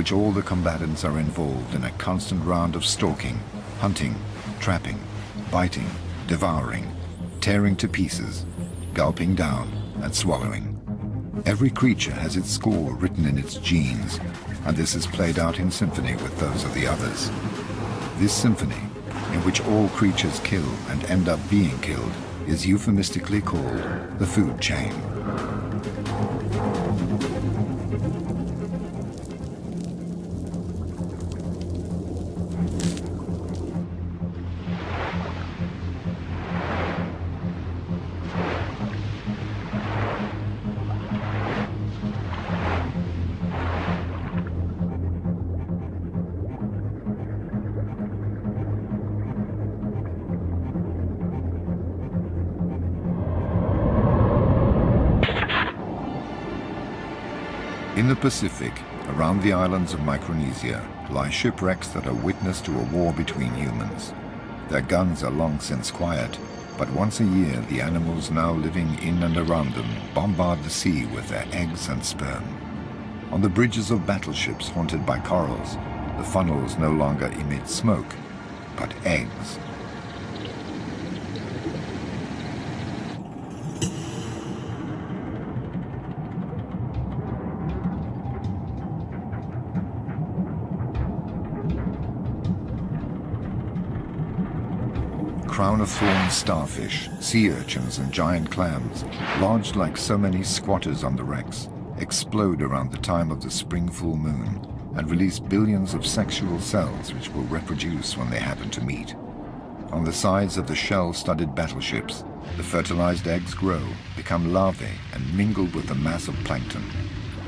which all the combatants are involved in a constant round of stalking, hunting, trapping, biting, devouring, tearing to pieces, gulping down, and swallowing. Every creature has its score written in its genes, and this is played out in symphony with those of the others. This symphony, in which all creatures kill and end up being killed, is euphemistically called the food chain. Pacific, around the islands of Micronesia, lie shipwrecks that are witness to a war between humans. Their guns are long since quiet, but once a year the animals now living in and around them bombard the sea with their eggs and sperm. On the bridges of battleships haunted by corals, the funnels no longer emit smoke, but eggs. Crown of thorns starfish, sea urchins and giant clams, lodged like so many squatters on the wrecks, explode around the time of the spring full moon and release billions of sexual cells which will reproduce when they happen to meet. On the sides of the shell-studded battleships, the fertilized eggs grow, become larvae and mingle with the mass of plankton.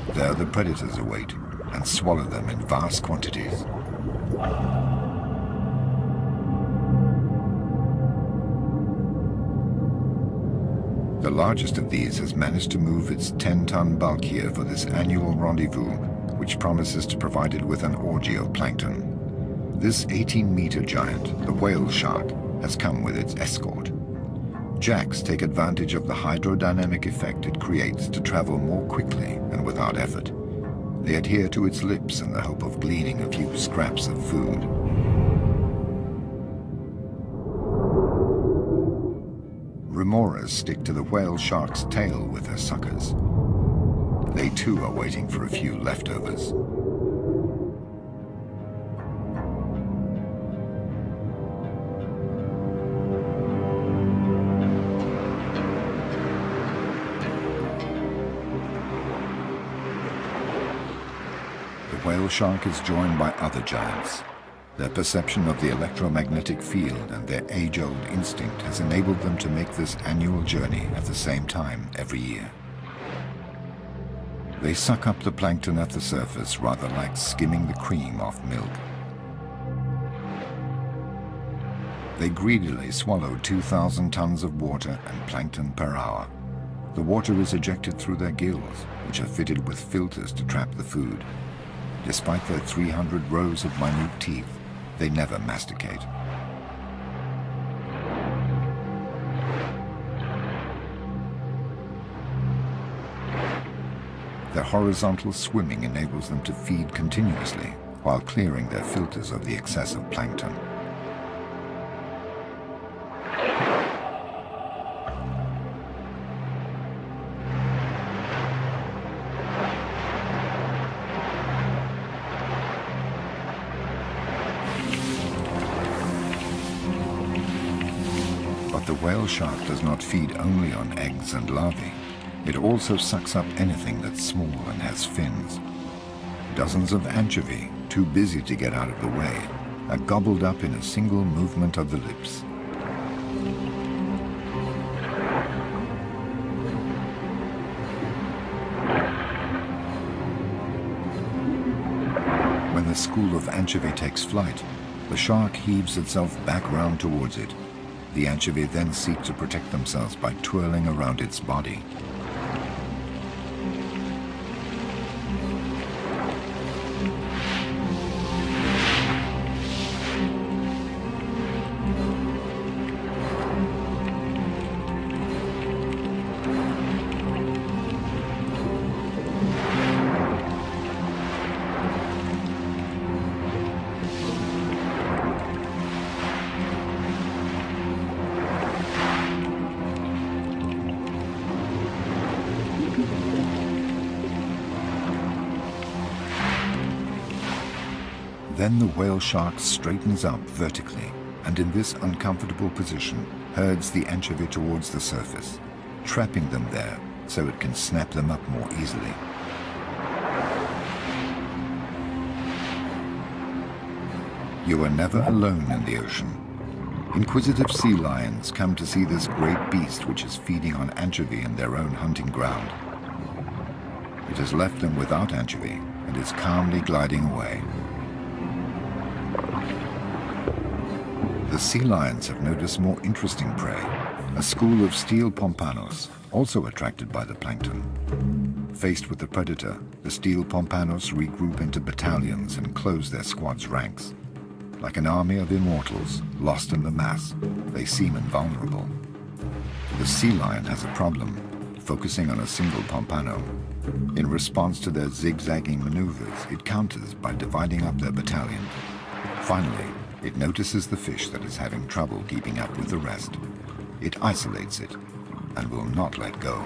There the predators await and swallow them in vast quantities. The largest of these has managed to move its 10-ton bulk here for this annual rendezvous, which promises to provide it with an orgy of plankton. This 18-meter giant, the whale shark, has come with its escort. Jacks take advantage of the hydrodynamic effect it creates to travel more quickly and without effort. They adhere to its lips in the hope of gleaning a few scraps of food. Remoras stick to the whale shark's tail with their suckers. They too are waiting for a few leftovers. The whale shark is joined by other giants, their perception of the electromagnetic field and their age-old instinct has enabled them to make this annual journey at the same time every year. They suck up the plankton at the surface rather like skimming the cream off milk. They greedily swallow 2,000 tons of water and plankton per hour. The water is ejected through their gills, which are fitted with filters to trap the food. Despite their 300 rows of minute teeth, they never masticate. Their horizontal swimming enables them to feed continuously while clearing their filters of the excess of plankton. Whale shark does not feed only on eggs and larvae. It also sucks up anything that's small and has fins. Dozens of anchovy, too busy to get out of the way, are gobbled up in a single movement of the lips. When the school of anchovy takes flight, the shark heaves itself back round towards it the anchovy then seek to protect themselves by twirling around its body. Then the whale shark straightens up vertically, and in this uncomfortable position, herds the anchovy towards the surface, trapping them there so it can snap them up more easily. You are never alone in the ocean. Inquisitive sea lions come to see this great beast which is feeding on anchovy in their own hunting ground. It has left them without anchovy and is calmly gliding away. The sea lions have noticed more interesting prey, a school of steel pompanos, also attracted by the plankton. Faced with the predator, the steel pompanos regroup into battalions and close their squad's ranks. Like an army of immortals, lost in the mass, they seem invulnerable. The sea lion has a problem, focusing on a single pompano. In response to their zigzagging maneuvers, it counters by dividing up their battalion. Finally, it notices the fish that is having trouble keeping up with the rest. It isolates it and will not let go.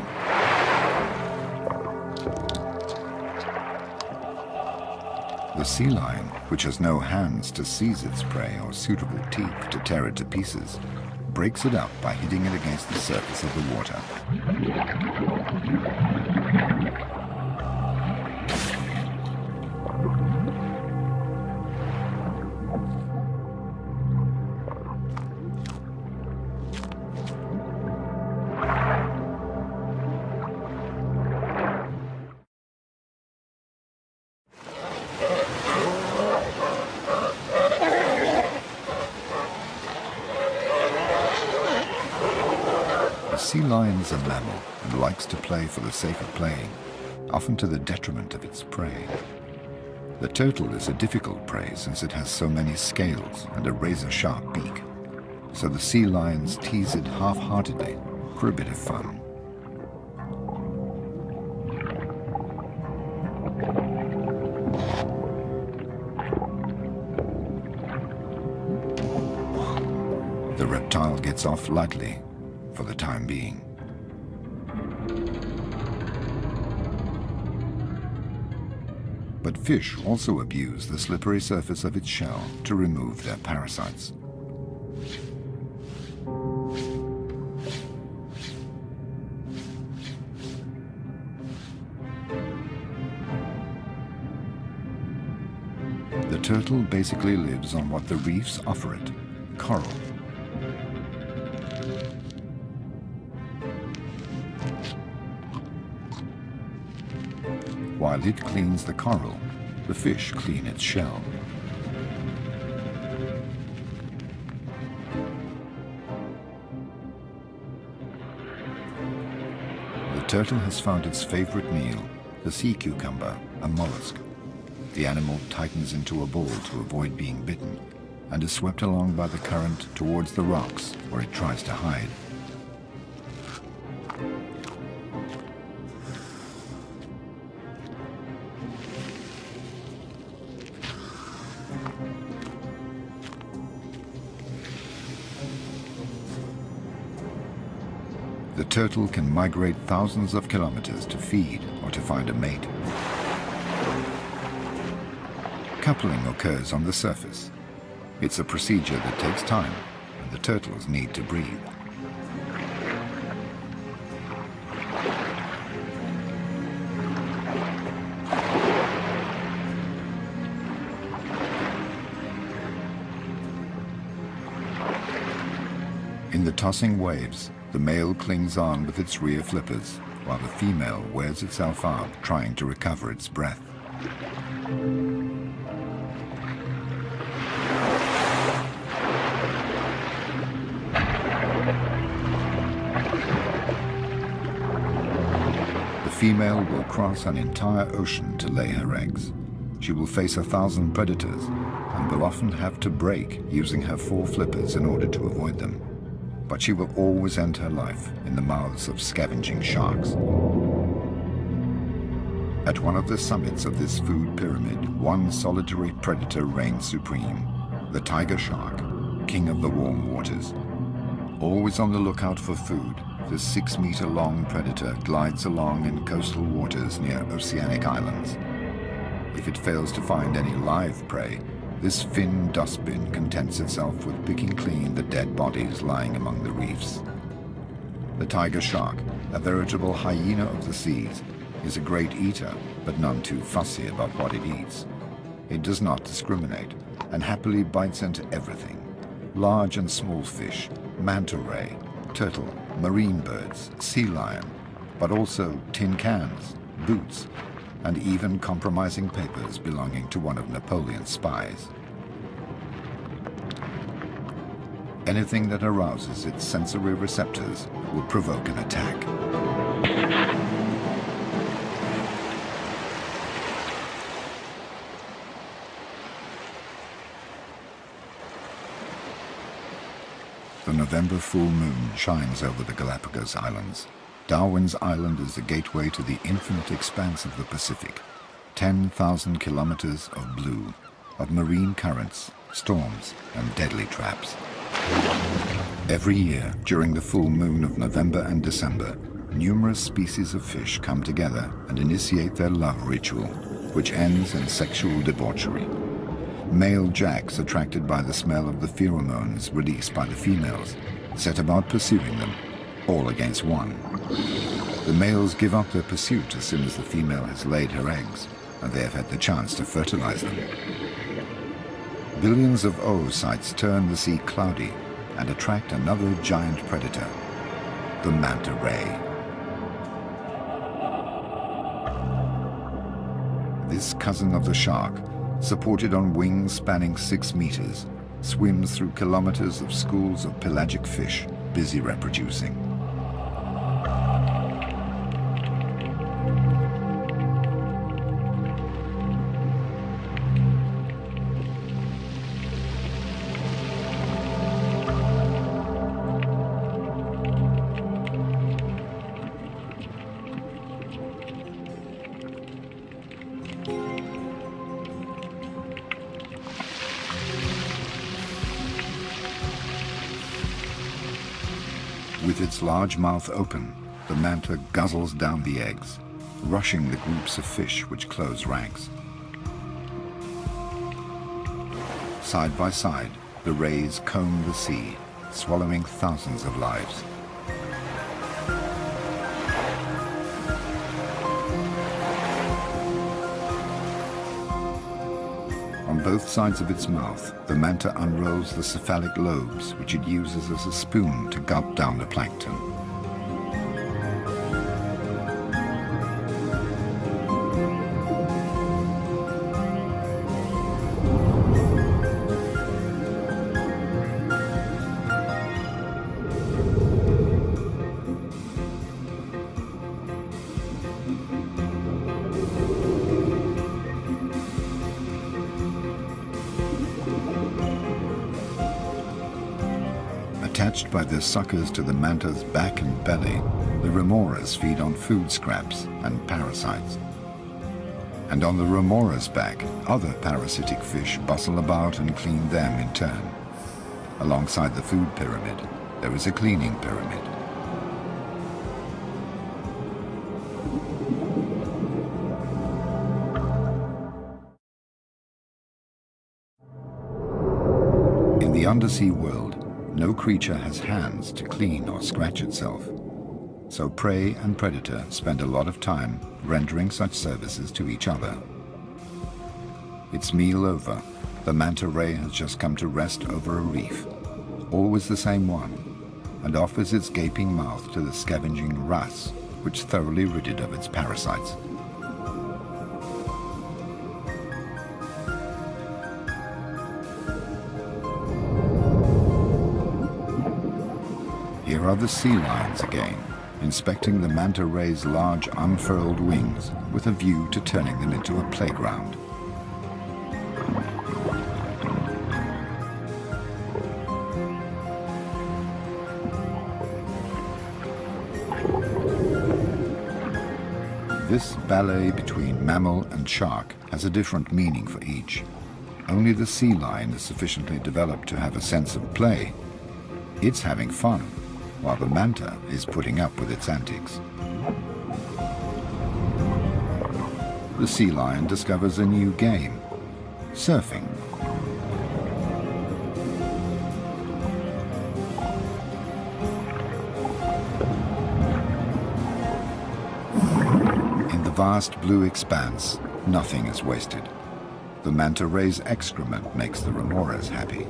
The sea lion, which has no hands to seize its prey or suitable teeth to tear it to pieces, breaks it up by hitting it against the surface of the water. Play for the sake of playing, often to the detriment of its prey. The turtle is a difficult prey since it has so many scales and a razor-sharp beak, so the sea lions tease it half-heartedly for a bit of fun. The reptile gets off lightly for the time being. Fish also abuse the slippery surface of its shell to remove their parasites. The turtle basically lives on what the reefs offer it, coral. While it cleans the coral, the fish clean its shell. The turtle has found its favorite meal, the sea cucumber, a mollusk. The animal tightens into a ball to avoid being bitten and is swept along by the current towards the rocks where it tries to hide. Turtle can migrate thousands of kilometers to feed or to find a mate. Coupling occurs on the surface. It's a procedure that takes time, and the turtles need to breathe. Tossing waves, the male clings on with its rear flippers, while the female wears itself out trying to recover its breath. The female will cross an entire ocean to lay her eggs. She will face a thousand predators and will often have to brake using her four flippers in order to avoid them but she will always end her life in the mouths of scavenging sharks. At one of the summits of this food pyramid, one solitary predator reigns supreme, the tiger shark, king of the warm waters. Always on the lookout for food, the six-meter-long predator glides along in coastal waters near oceanic islands. If it fails to find any live prey, this fin dustbin contents itself with picking clean the dead bodies lying among the reefs. The tiger shark, a veritable hyena of the seas, is a great eater, but none too fussy about what it eats. It does not discriminate, and happily bites into everything. Large and small fish, manta ray, turtle, marine birds, sea lion, but also tin cans, boots, and even compromising papers belonging to one of Napoleon's spies. Anything that arouses its sensory receptors will provoke an attack. The November full moon shines over the Galapagos Islands. Darwin's Island is the gateway to the infinite expanse of the Pacific. 10,000 kilometers of blue, of marine currents, storms, and deadly traps. Every year, during the full moon of November and December, numerous species of fish come together and initiate their love ritual, which ends in sexual debauchery. Male jacks, attracted by the smell of the pheromones released by the females, set about pursuing them all against one. The males give up their pursuit as soon as the female has laid her eggs, and they have had the chance to fertilize them. Billions of oocytes turn the sea cloudy and attract another giant predator, the manta ray. This cousin of the shark, supported on wings spanning six meters, swims through kilometers of schools of pelagic fish busy reproducing. Its large mouth open, the manta guzzles down the eggs, rushing the groups of fish which close ranks. Side by side, the rays comb the sea, swallowing thousands of lives. Both sides of its mouth, the manta unrolls the cephalic lobes, which it uses as a spoon to gulp down the plankton. By their suckers to the manta's back and belly, the remoras feed on food scraps and parasites. And on the remora's back, other parasitic fish bustle about and clean them in turn. Alongside the food pyramid, there is a cleaning pyramid. In the undersea world, no creature has hands to clean or scratch itself. So prey and predator spend a lot of time rendering such services to each other. Its meal over, the manta ray has just come to rest over a reef, always the same one, and offers its gaping mouth to the scavenging wrasse, which thoroughly rid it of its parasites. Are the sea lions again, inspecting the manta ray's large unfurled wings with a view to turning them into a playground. This ballet between mammal and shark has a different meaning for each. Only the sea lion is sufficiently developed to have a sense of play. It's having fun, while the manta is putting up with its antics. The sea lion discovers a new game, surfing. In the vast blue expanse, nothing is wasted. The manta ray's excrement makes the remoras happy.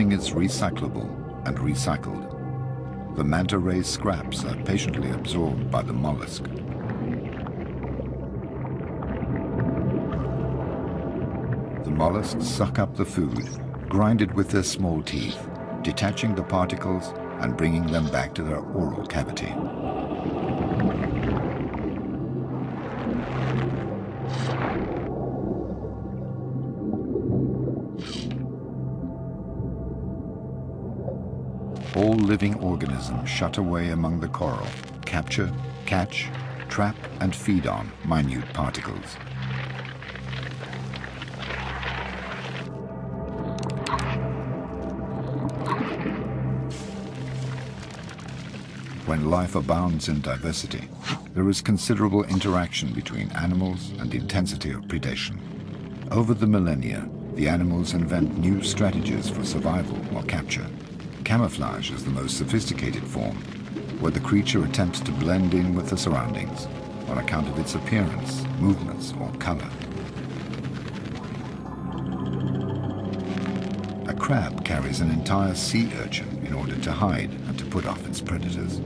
Everything is recyclable and recycled. The manta ray scraps are patiently absorbed by the mollusk. The mollusks suck up the food, grind it with their small teeth, detaching the particles and bringing them back to their oral cavity. Living organisms shut away among the coral, capture, catch, trap and feed on minute particles. When life abounds in diversity, there is considerable interaction between animals and intensity of predation. Over the millennia, the animals invent new strategies for survival or capture. Camouflage is the most sophisticated form, where the creature attempts to blend in with the surroundings on account of its appearance, movements, or color. A crab carries an entire sea urchin in order to hide and to put off its predators.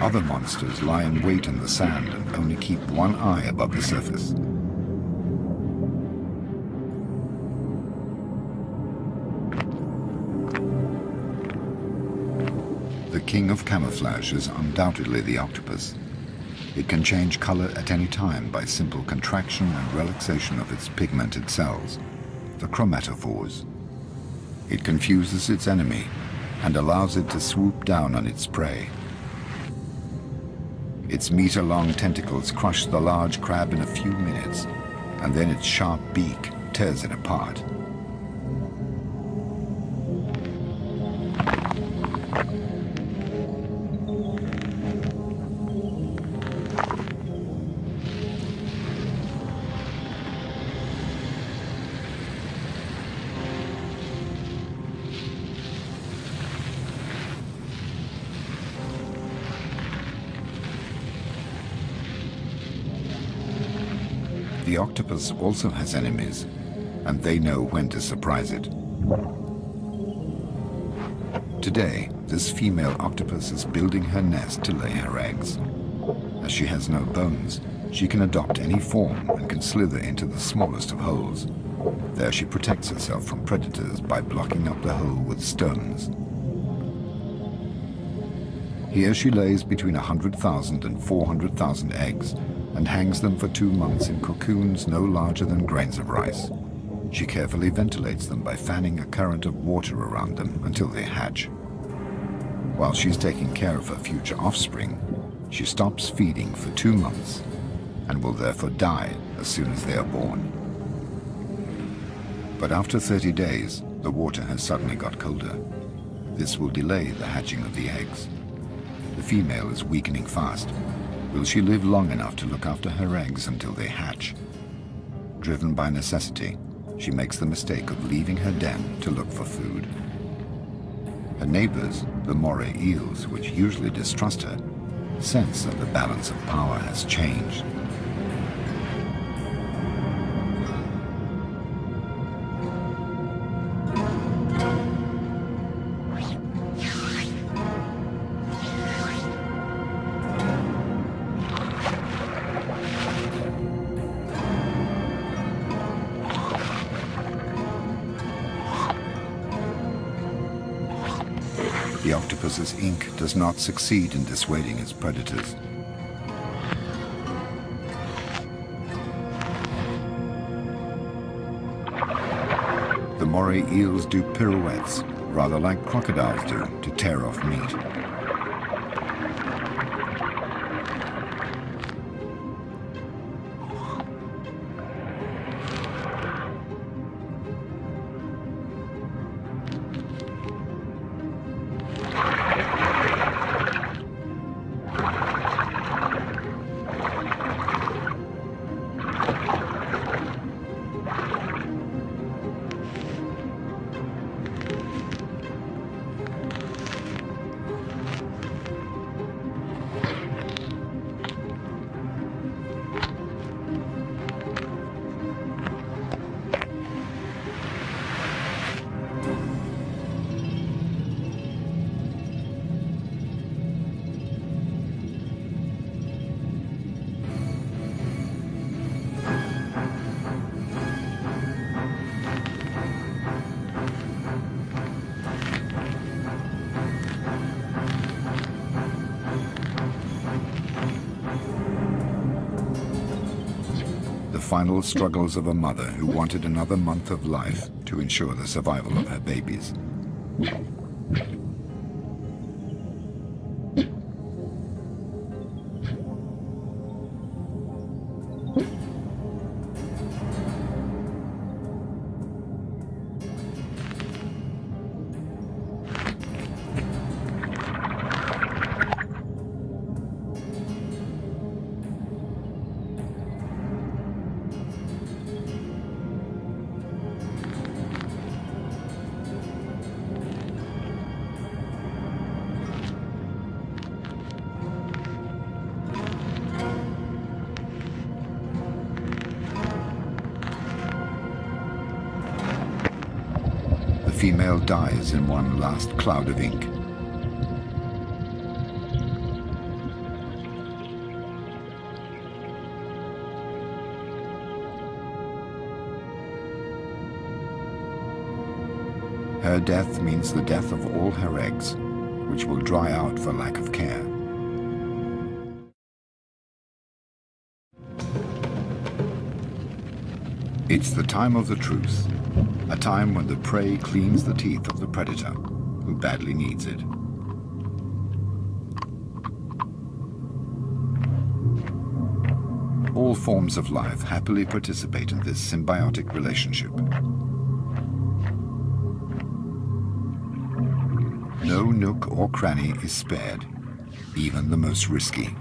Other monsters lie in wait in the sand and only keep one eye above the surface. King of camouflage is undoubtedly the octopus. It can change color at any time by simple contraction and relaxation of its pigmented cells, the chromatophores. It confuses its enemy and allows it to swoop down on its prey. Its meter-long tentacles crush the large crab in a few minutes, and then its sharp beak tears it apart. Octopus also has enemies, and they know when to surprise it. Today, this female octopus is building her nest to lay her eggs. As she has no bones, she can adopt any form and can slither into the smallest of holes. There she protects herself from predators by blocking up the hole with stones. Here she lays between 100,000 and 400,000 eggs and hangs them for two months in cocoons no larger than grains of rice. She carefully ventilates them by fanning a current of water around them until they hatch. While she's taking care of her future offspring, she stops feeding for two months and will therefore die as soon as they are born. But after 30 days, the water has suddenly got colder. This will delay the hatching of the eggs. The female is weakening fast. Will she live long enough to look after her eggs until they hatch? Driven by necessity, she makes the mistake of leaving her den to look for food. Her neighbors, the moray eels, which usually distrust her, sense that the balance of power has changed. Not succeed in dissuading its predators. The moray eels do pirouettes, rather like crocodiles do, to tear off meat. Final struggles of a mother who wanted another month of life to ensure the survival of her babies. Dies in one last cloud of ink. Her death means the death of all her eggs, which will dry out for lack of care. It's the time of the truth, a time when the prey cleans the teeth of the predator, who badly needs it. All forms of life happily participate in this symbiotic relationship. No nook or cranny is spared, even the most risky.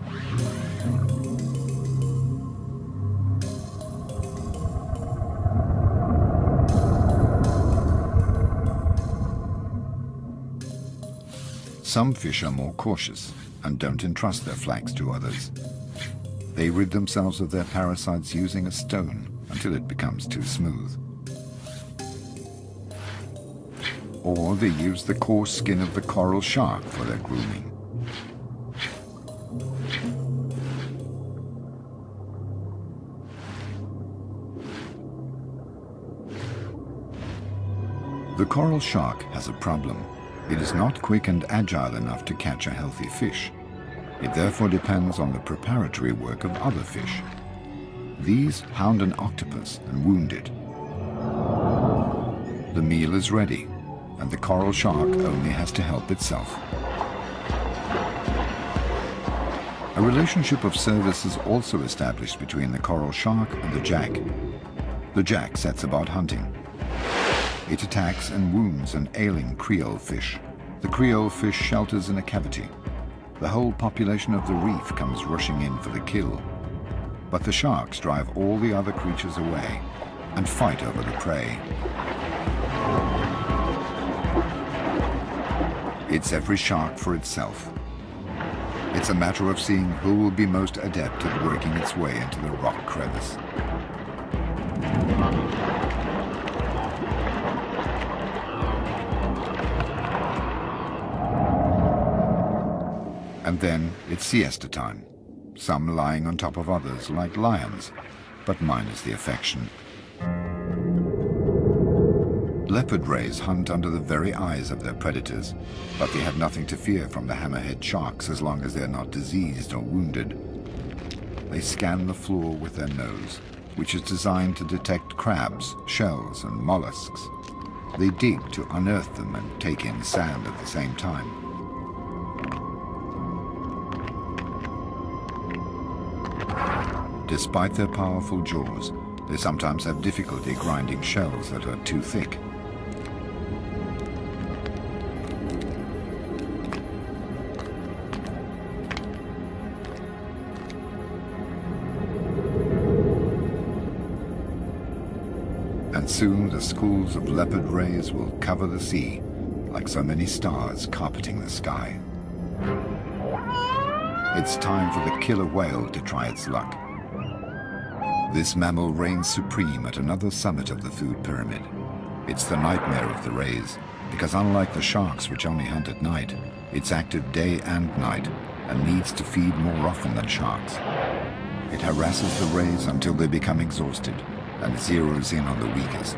Some fish are more cautious and don't entrust their flanks to others. They rid themselves of their parasites using a stone until it becomes too smooth. Or they use the coarse skin of the coral shark for their grooming. The coral shark has a problem. It is not quick and agile enough to catch a healthy fish. It therefore depends on the preparatory work of other fish. These hound an octopus and wound it. The meal is ready, and the coral shark only has to help itself. A relationship of service is also established between the coral shark and the jack. The jack sets about hunting. It attacks and wounds an ailing creole fish. The creole fish shelters in a cavity. The whole population of the reef comes rushing in for the kill. But the sharks drive all the other creatures away and fight over the prey. It's every shark for itself. It's a matter of seeing who will be most adept at working its way into the rock crevice. And then it's siesta time, some lying on top of others like lions, but minus the affection. Leopard rays hunt under the very eyes of their predators, but they have nothing to fear from the hammerhead sharks as long as they're not diseased or wounded. They scan the floor with their nose, which is designed to detect crabs, shells, and mollusks. They dig to unearth them and take in sand at the same time. Despite their powerful jaws, they sometimes have difficulty grinding shells that are too thick. And soon the schools of leopard rays will cover the sea like so many stars carpeting the sky. It's time for the killer whale to try its luck. This mammal reigns supreme at another summit of the food pyramid. It's the nightmare of the rays, because unlike the sharks which only hunt at night, it's active day and night and needs to feed more often than sharks. It harasses the rays until they become exhausted and zeroes in on the weakest.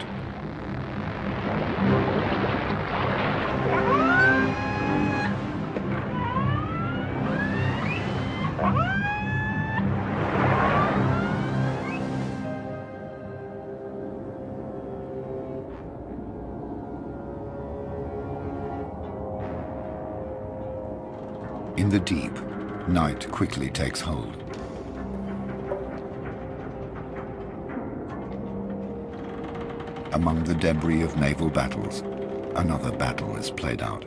Quickly takes hold. Among the debris of naval battles, another battle is played out.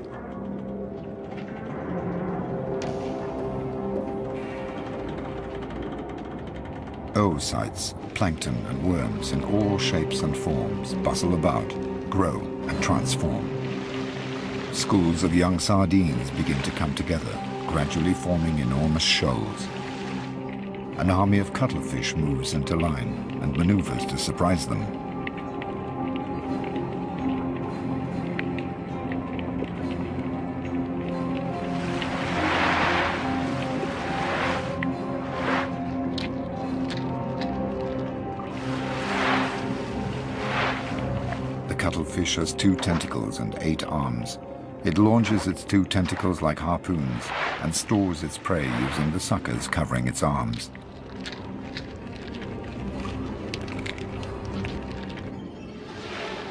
Oocytes, plankton and worms in all shapes and forms bustle about, grow and transform. Schools of young sardines begin to come together, gradually forming enormous shoals. An army of cuttlefish moves into line and maneuvers to surprise them. The cuttlefish has two tentacles and eight arms. It launches its two tentacles like harpoons and stores its prey using the suckers covering its arms.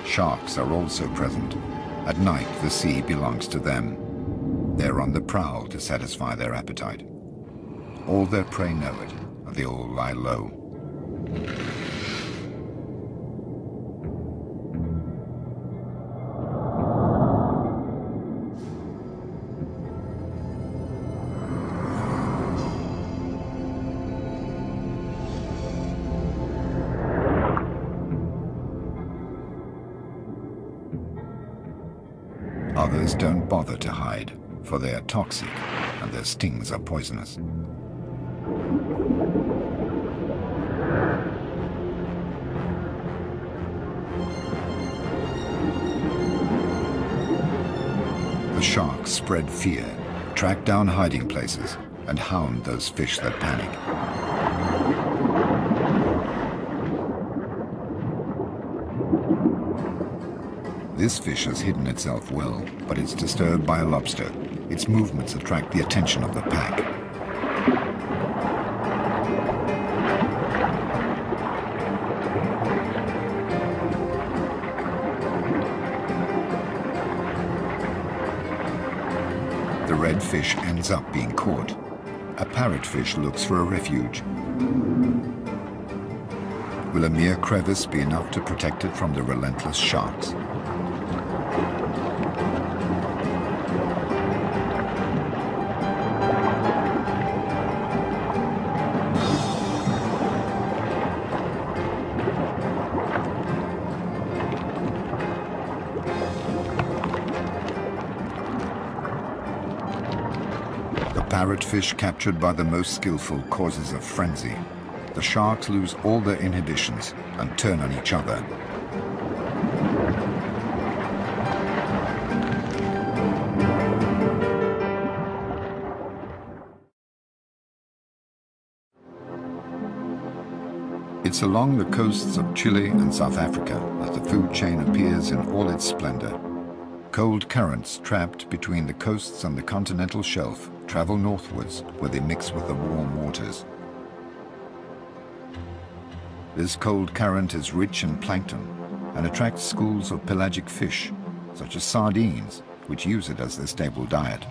Sharks are also present. At night, the sea belongs to them. They're on the prowl to satisfy their appetite. All their prey know it, and they all lie low. Stings are poisonous. The sharks spread fear, track down hiding places, and hound those fish that panic. This fish has hidden itself well, but it's disturbed by a lobster. Its movements attract the attention of the pack. The red fish ends up being caught. A parrotfish looks for a refuge. Will a mere crevice be enough to protect it from the relentless sharks? Parrotfish captured by the most skillful causes a frenzy. The sharks lose all their inhibitions and turn on each other. It's along the coasts of Chile and South Africa that the food chain appears in all its splendor. Cold currents trapped between the coasts and the continental shelf travel northwards where they mix with the warm waters. This cold current is rich in plankton and attracts schools of pelagic fish, such as sardines, which use it as their staple diet.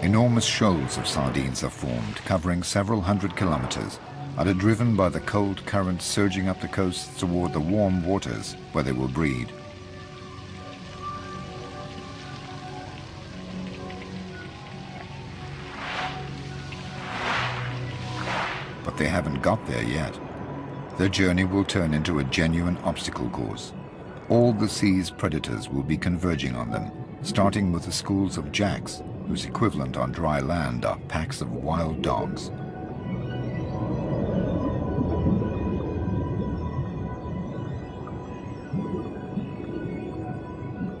Enormous shoals of sardines are formed, covering several hundred kilometers, and are driven by the cold current surging up the coasts toward the warm waters where they will breed. They haven't got there yet. Their journey will turn into a genuine obstacle course. All the sea's predators will be converging on them, starting with the schools of jacks, whose equivalent on dry land are packs of wild dogs.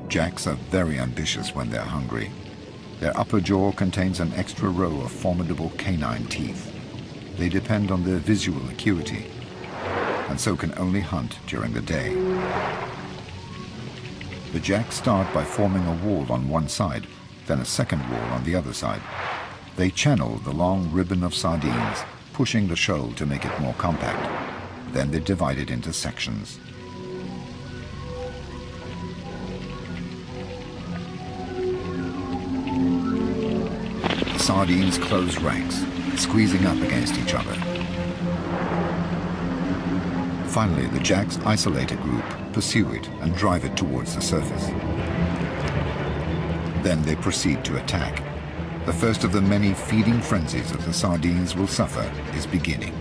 Jacks are very ambitious when they're hungry. Their upper jaw contains an extra row of formidable canine teeth. They depend on their visual acuity, and so can only hunt during the day. The jacks start by forming a wall on one side, then a second wall on the other side. They channel the long ribbon of sardines, pushing the shoal to make it more compact. Then they divide it into sections. Sardines close ranks, squeezing up against each other. Finally, the jacks isolate a group, pursue it, and drive it towards the surface. Then they proceed to attack. The first of the many feeding frenzies that the sardines will suffer is beginning.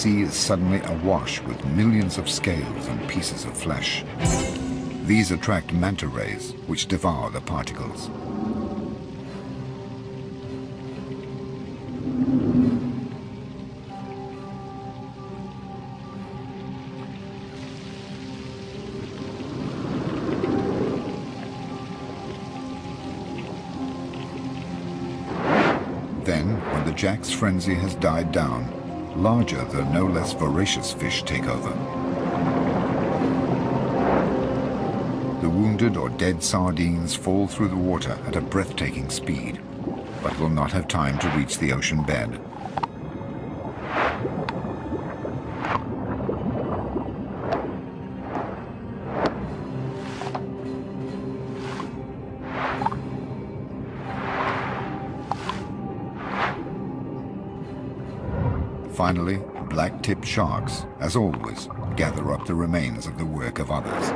Sea is suddenly awash with millions of scales and pieces of flesh. These attract manta rays, which devour the particles. Then, when the jack's frenzy has died down, larger though no less voracious fish take over. The wounded or dead sardines fall through the water at a breathtaking speed, but will not have time to reach the ocean bed. Black-tipped sharks, as always, gather up the remains of the work of others.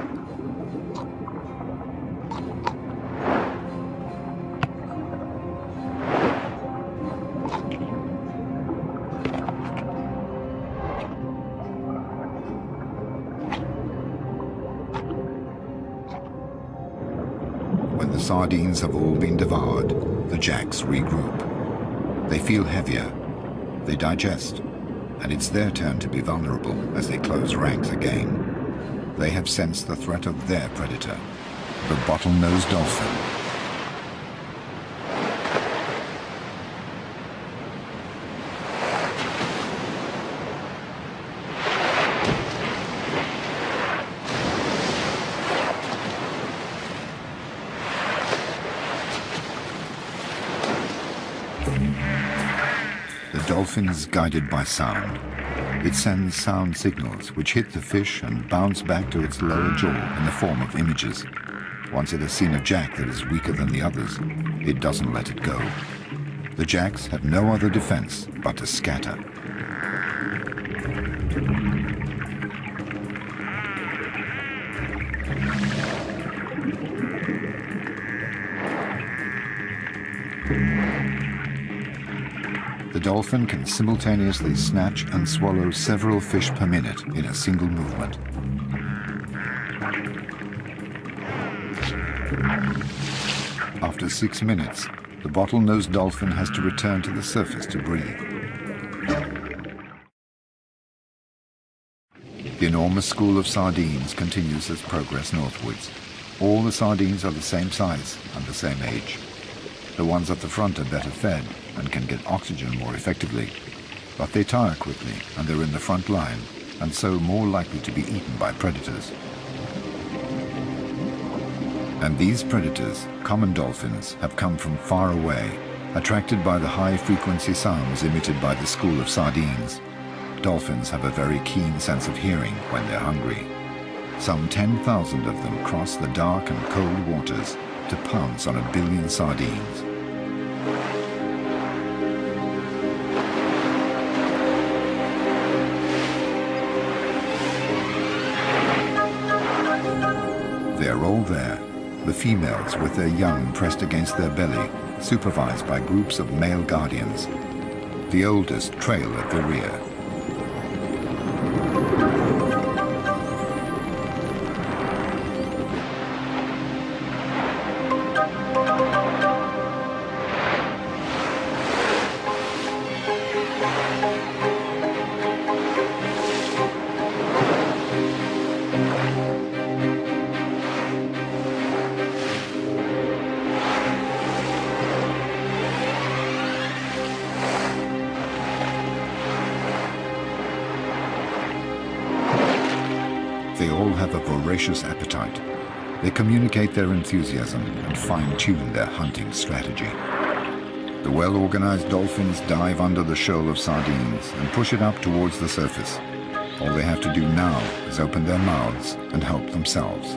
When the sardines have all been devoured, the jacks regroup. They feel heavier. They digest and it's their turn to be vulnerable as they close ranks again. They have sensed the threat of their predator, the bottlenose dolphin. Guided by sound. It sends sound signals which hit the fish and bounce back to its lower jaw in the form of images. Once it has seen a jack that is weaker than the others, it doesn't let it go. The jacks have no other defense but to scatter. Dolphin can simultaneously snatch and swallow several fish per minute in a single movement. After six minutes, the bottlenose dolphin has to return to the surface to breathe. The enormous school of sardines continues its progress northwards. All the sardines are the same size and the same age. The ones at the front are better fed and can get oxygen more effectively, but they tire quickly and they're in the front line and so more likely to be eaten by predators. And these predators, common dolphins, have come from far away, attracted by the high-frequency sounds emitted by the school of sardines. Dolphins have a very keen sense of hearing when they're hungry. Some 10,000 of them cross the dark and cold waters to pounce on a billion sardines. They're all there, the females with their young pressed against their belly, supervised by groups of male guardians. The oldest trail at the rear. They all have a voracious appetite. They communicate their enthusiasm and fine-tune their hunting strategy. The well-organized dolphins dive under the shoal of sardines and push it up towards the surface. All they have to do now is open their mouths and help themselves.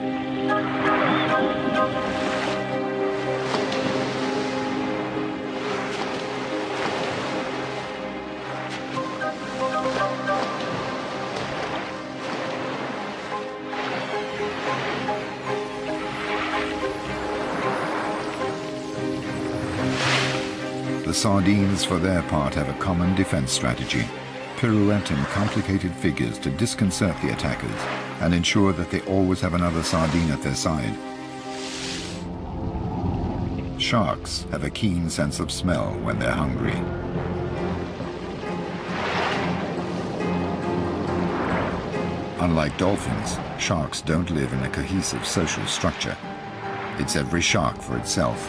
Sardines, for their part, have a common defense strategy. Pirouette in complicated figures to disconcert the attackers and ensure that they always have another sardine at their side. Sharks have a keen sense of smell when they're hungry. Unlike dolphins, sharks don't live in a cohesive social structure. It's every shark for itself.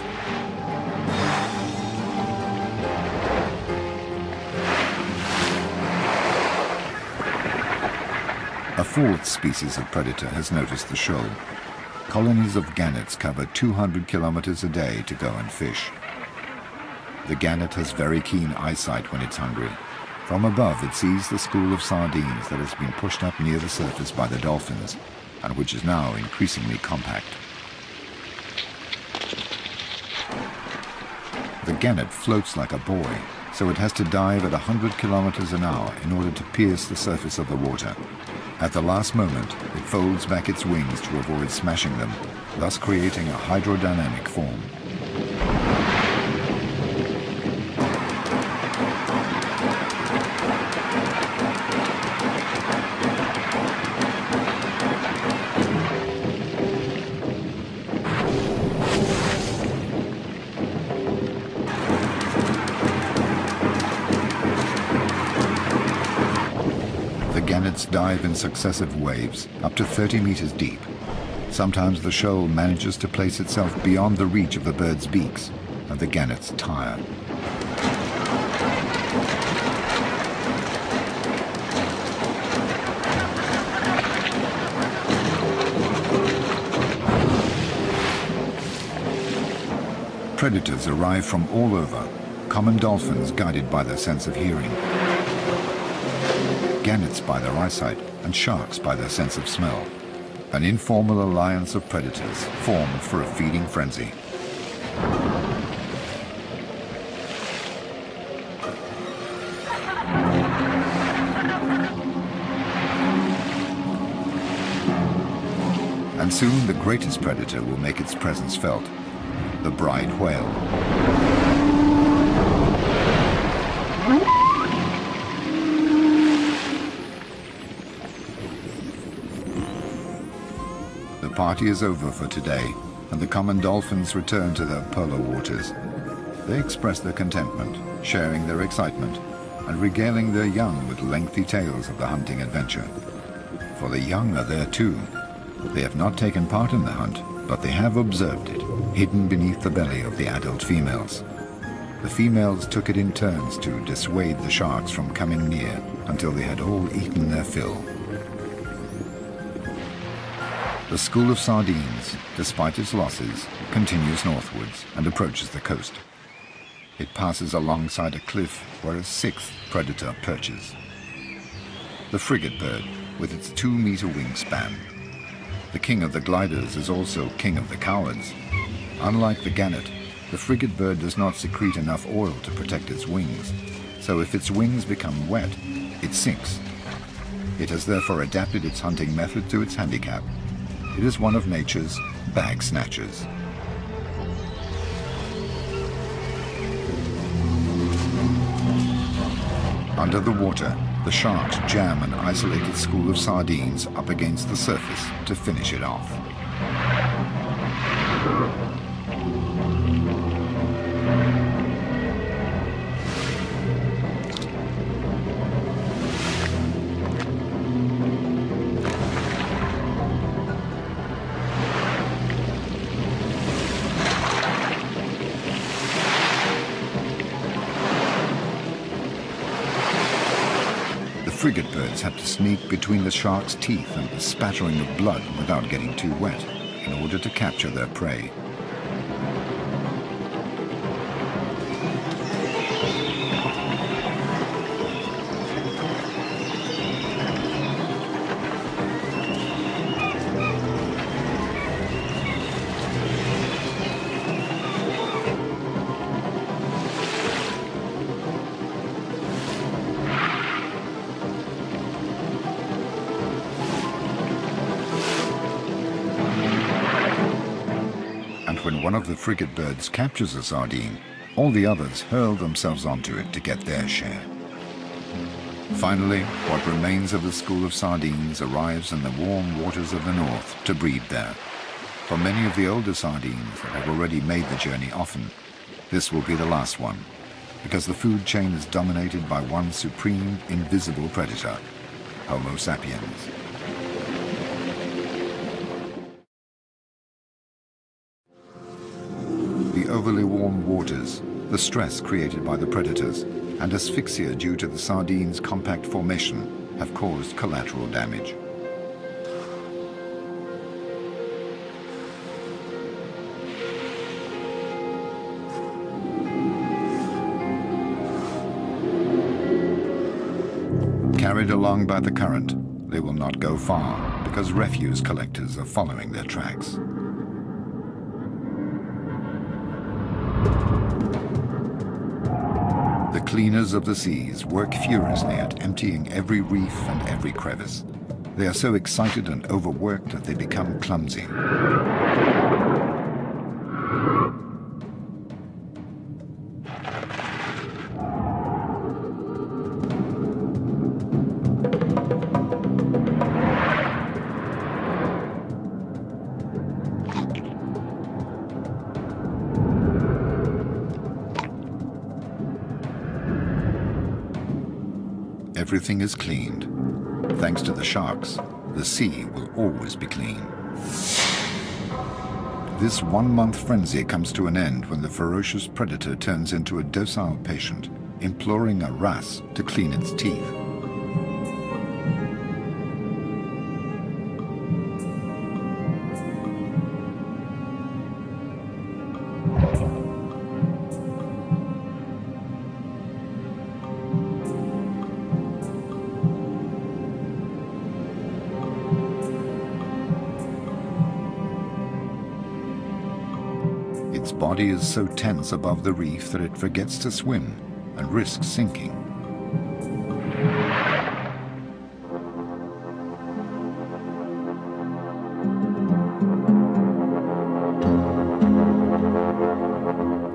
Fourth species of predator has noticed the shoal. Colonies of gannets cover 200 kilometers a day to go and fish. The gannet has very keen eyesight when it's hungry. From above, it sees the school of sardines that has been pushed up near the surface by the dolphins, and which is now increasingly compact. The gannet floats like a buoy, so it has to dive at 100 kilometers an hour in order to pierce the surface of the water. At the last moment, it folds back its wings to avoid smashing them, thus creating a hydrodynamic form. Dive in successive waves, up to 30 meters deep. Sometimes the shoal manages to place itself beyond the reach of the birds' beaks, and the gannets tire. Predators arrive from all over, common dolphins guided by their sense of hearing gannets by their eyesight, and sharks by their sense of smell. An informal alliance of predators formed for a feeding frenzy. And soon the greatest predator will make its presence felt, the Bryde whale. Party is over for today, and the common dolphins return to their polar waters. They express their contentment, sharing their excitement, and regaling their young with lengthy tales of the hunting adventure. For the young are there too. They have not taken part in the hunt, but they have observed it, hidden beneath the belly of the adult females. The females took it in turns to dissuade the sharks from coming near until they had all eaten their fill. The school of sardines, despite its losses, continues northwards and approaches the coast. It passes alongside a cliff where a sixth predator perches. The frigate bird, with its two-meter wingspan. The king of the gliders is also king of the cowards. Unlike the gannet, the frigate bird does not secrete enough oil to protect its wings, so if its wings become wet, it sinks. It has therefore adapted its hunting method to its handicap it is one of nature's bag snatchers. Under the water, the sharks jam an isolated school of sardines up against the surface to finish it off. Frigate birds have to sneak between the shark's teeth and the spattering of blood without getting too wet in order to capture their prey. Frigate birds captures a sardine, all the others hurl themselves onto it to get their share. Finally, what remains of the school of sardines arrives in the warm waters of the north to breed there. For many of the older sardines that have already made the journey often, this will be the last one, because the food chain is dominated by one supreme, invisible predator, Homo sapiens. Stress created by the predators, and asphyxia due to the sardine's compact formation have caused collateral damage. Carried along by the current, they will not go far because refuse collectors are following their tracks. Cleaners of the seas work furiously at emptying every reef and every crevice. They are so excited and overworked that they become clumsy. Everything is cleaned. Thanks to the sharks, the sea will always be clean. This one-month frenzy comes to an end when the ferocious predator turns into a docile patient, imploring a wrasse to clean its teeth. Body is so tense above the reef that it forgets to swim and risks sinking.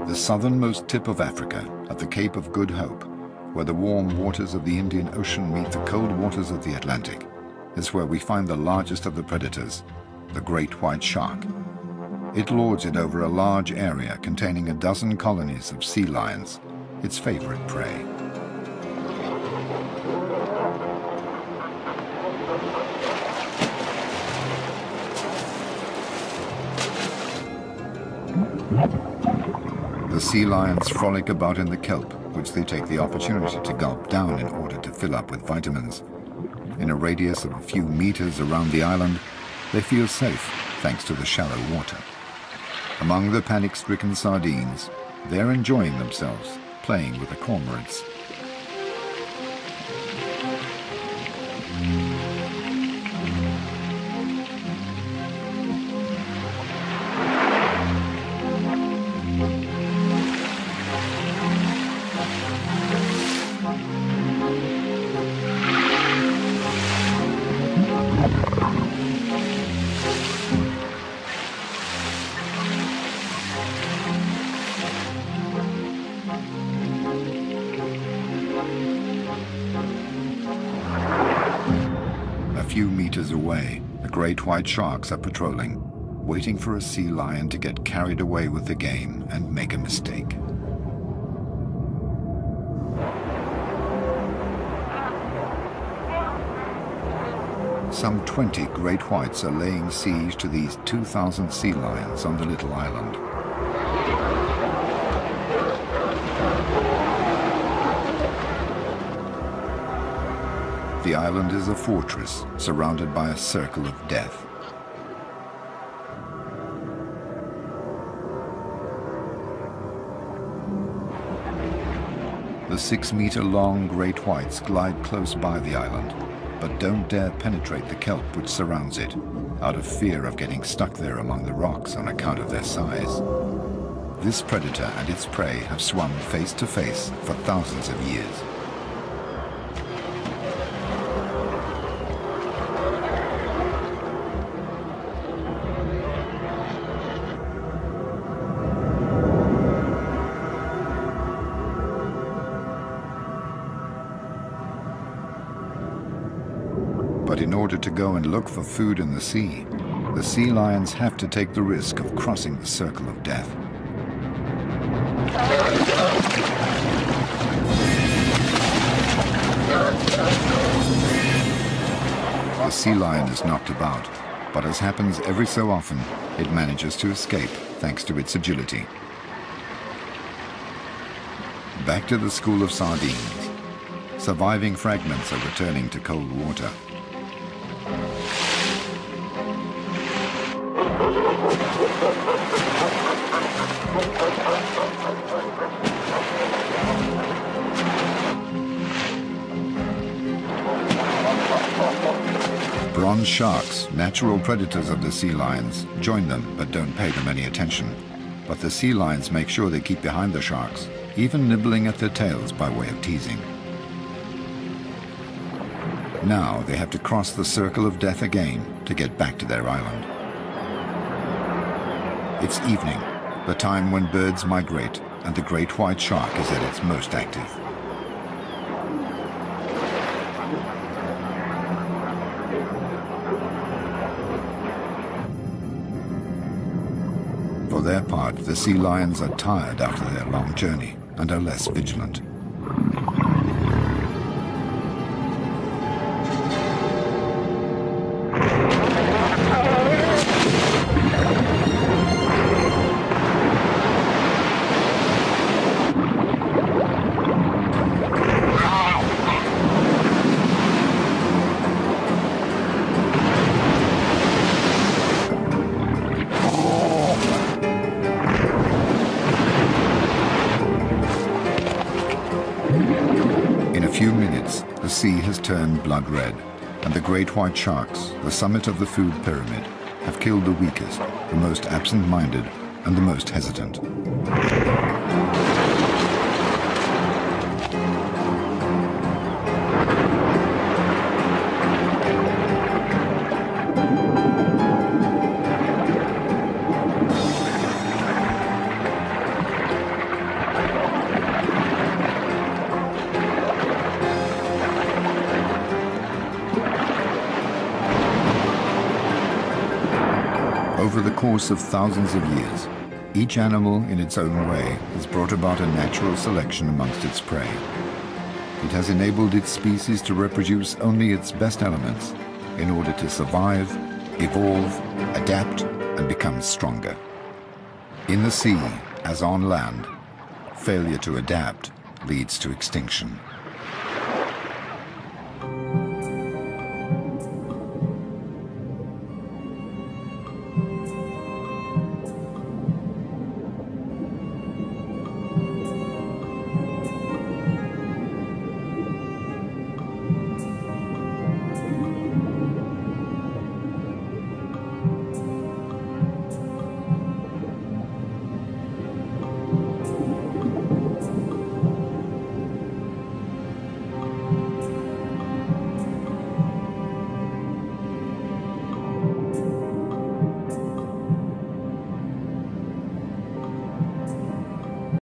The southernmost tip of Africa, at the Cape of Good Hope, where the warm waters of the Indian Ocean meet the cold waters of the Atlantic, is where we find the largest of the predators, the great white shark. It lords it over a large area containing a dozen colonies of sea lions, its favorite prey. The sea lions frolic about in the kelp, which they take the opportunity to gulp down in order to fill up with vitamins. In a radius of a few meters around the island, they feel safe thanks to the shallow water. Among the panic-stricken sardines, they're enjoying themselves, playing with the cormorants. White sharks are patrolling, waiting for a sea lion to get carried away with the game and make a mistake. Some 20 great whites are laying siege to these 2,000 sea lions on the little island. The island is a fortress surrounded by a circle of death. The six-meter-long great whites glide close by the island, but don't dare penetrate the kelp which surrounds it, out of fear of getting stuck there among the rocks on account of their size. This predator and its prey have swum face to face for thousands of years. To go and look for food in the sea, the sea lions have to take the risk of crossing the circle of death. The sea lion is knocked about, but as happens every so often, it manages to escape thanks to its agility. Back to the School of Sardines. Surviving fragments are returning to cold water. Bronze sharks, natural predators of the sea lions, join them but don't pay them any attention. But the sea lions make sure they keep behind the sharks, even nibbling at their tails by way of teasing. Now they have to cross the circle of death again to get back to their island. It's evening, the time when birds migrate and the great white shark is at its most active. The sea lions are tired after their long journey and are less vigilant. Great white sharks, the summit of the food pyramid, have killed the weakest, the most absent-minded, and the most hesitant. Course of thousands of years, each animal in its own way has brought about a natural selection amongst its prey. It has enabled its species to reproduce only its best elements in order to survive, evolve, adapt, and become stronger. In the sea, as on land, failure to adapt leads to extinction.